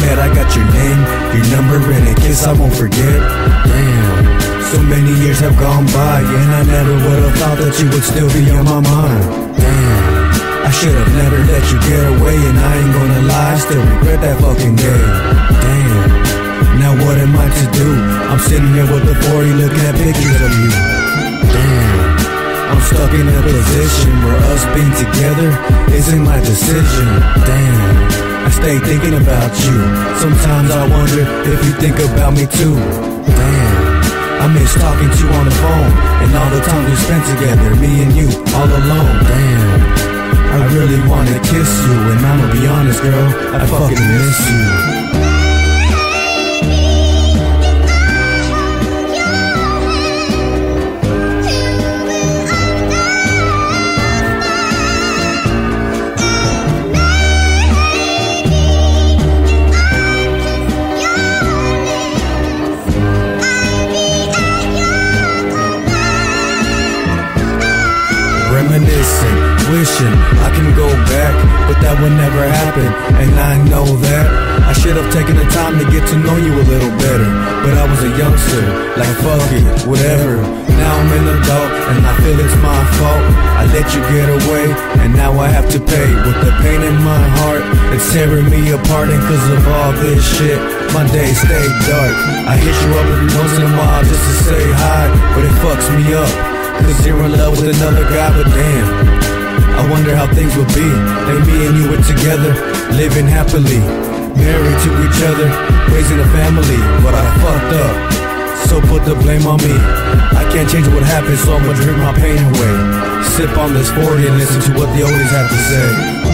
met, I got your name, your number, and a kiss I won't forget. Damn, so many years have gone by, and I never would have thought that you would still be on my mind. Damn, I should have never let you get away, and I ain't gonna lie, I still regret that fucking day. Damn, now what am I to do? I'm sitting here with the 40 looking at pictures of you. Damn. I'm stuck in a position where us being together isn't my decision. Damn, stay thinking about you. Sometimes I wonder if you think about me too. Damn, I miss talking to you on the phone and all the time we spent together, me and you, all alone. Damn, I really wanna kiss you, and I'ma be honest, girl, I fucking miss you. Reminiscing, wishing I can go back, but that would never happen, and I know that. I should have taken the time to get to know you a little better, but I was a youngster, like fuck it, whatever. Now I'm an adult, and I feel it's my fault. I let you get away, and now I have to pay with the pain in my heart. It's tearing me apart, and cause of all this shit, my days stay dark. I hit you up every once in a while just to say hi, but it fucks me up. Cause you're in love with another guy, but damn. I wonder how things would be if me and you were together, living happily, married to each other, raising a family. But I fucked up, so put the blame on me. I can't change what happened, so I'ma drink my pain away. Sip on this 40 and listen to what the oldies have to say.